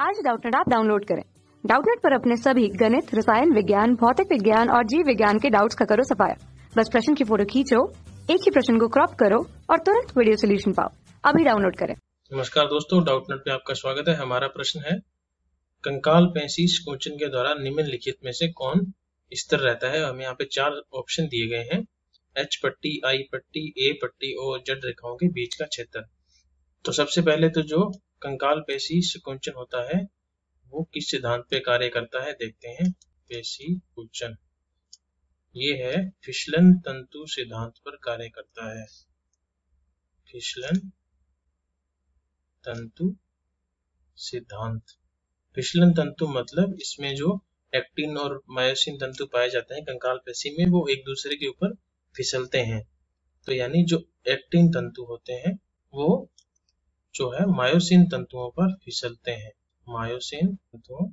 आज डाउटनेट आप डाउनलोड करें। डाउटनेट पर अपने सभी गणित, रसायन विज्ञान, भौतिक विज्ञान और जीव विज्ञान के डाउट्स का करो सफाया। बस प्रश्न की फ़ोटो खींचो, एक ही प्रश्न को क्रॉप करो और तुरंत वीडियो सोल्यूशन पाओ। अभी डाउनलोड करें। नमस्कार दोस्तों डाउटनेट में आपका स्वागत है। हमारा प्रश्न है, कंकाल पेंसी स्कोचन के द्वारा निम्नलिखित में से कौन स्तर रहता है? हमें यहाँ पे चार ऑप्शन दिए गए हैं। एच पट्टी आई पट्टी ए पट्टी और जेड रेखाओं के बीच का क्षेत्र। तो सबसे पहले तो जो कंकाल पेशी सुकुंचन होता है, वो किस सिद्धांत पे कार्य करता है देखते हैं। पेशी कुंचन। ये है फिशलन तंतु सिद्धांत पर कार्य करता है। फिशलन तंतु सिद्धांत। फिशलन तंतु मतलब इसमें जो एक्टिन और मायोसिन तंतु पाए जाते हैं कंकाल पेशी में, वो एक दूसरे के ऊपर फिसलते हैं। तो यानी जो एक्टिन तंतु होते हैं, वो जो है मायोसिन तंतुओं पर फिसलते हैं। मायोसिन तंतुओं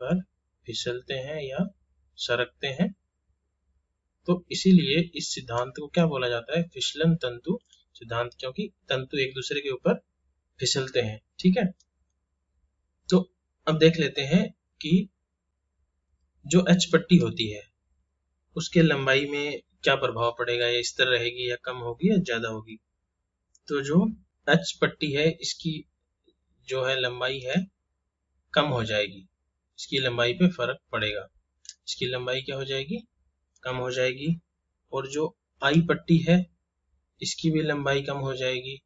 पर फिसलते हैं या सरकते हैं। तो इसीलिए इस सिद्धांत को क्या बोला जाता है? फिसलन तंतु सिद्धांत, क्योंकि तंतु एक दूसरे के ऊपर फिसलते हैं, ठीक है? तो अब देख लेते हैं कि जो एच पट्टी होती है, उसके लंबाई में क्या प्रभाव पड़ेगा? या स्थिर रहेगी या कम होगी या ज़्यादा होगी? तो जो एच पट्टी है, इसकी जो है लंबाई है, कम हो जाएगी। इसकी लंबाई पे फ़र्क पड़ेगा। इसकी लंबाई क्या हो जाएगी? कम हो जाएगी। और जो आई पट्टी है, इसकी भी लंबाई कम हो जाएगी।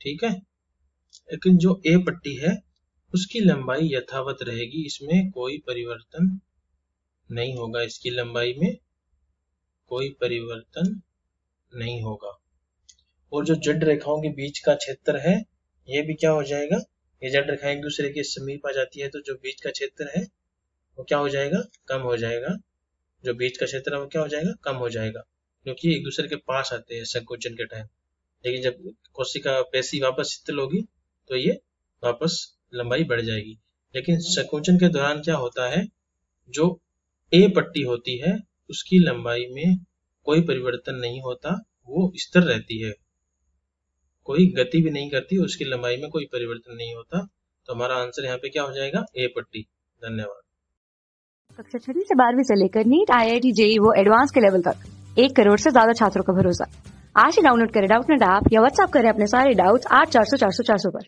ठीक है? लेकिन जो ए पट्टी है, उसकी लंबाई यथावत रहेगी। इसमें कोई परिवर्तन नहीं होगा। इसकी लंबाई में कोई परिवर्तन नहीं होगा। और जो जड रेखाओं के बीच का क्षेत्र है, ये भी क्या हो जाएगा? ये जड रेखाएँ एक दूसरे के समीप आ जाती है तो जो बीच का क्षेत्र है, वो क्या हो जाएगा? कम हो जाएगा। जो बीच का क्षेत्र है, वो क्या हो जाएगा? कम हो जाएगा, क्योंकि एक दूसरे के पास आते हैं संकोचन के टाइम लेकिन जब कोशिका पेशी वापस शीतल होगी तो ये वापस लंबाई बढ़ जाएगी। लेकिन संकोचन के दौरान क्या होता है? जो ए पट्टी होती है, उसकी लंबाई में कोई परिवर्तन नहीं होता, वो स्थिर रहती है। कोई गति भी नहीं करती, उसकी लंबाई में कोई परिवर्तन नहीं होता। तो हमारा आंसर यहाँ पे क्या हो जाएगा? ए पट्टी। धन्यवाद। कक्षा छठी से बारहवीं से लेकर NEET I I T JEE वो एडवांस के लेवल तक। एक करोड़ से ज़्यादा छात्रों का भरोसा। आज ही डाउनलोड करें डाउट नेट ऐप या व्हाट्सअप करें अपने सारे डाउट आठ चार सौ चार सौ चार सौ पर।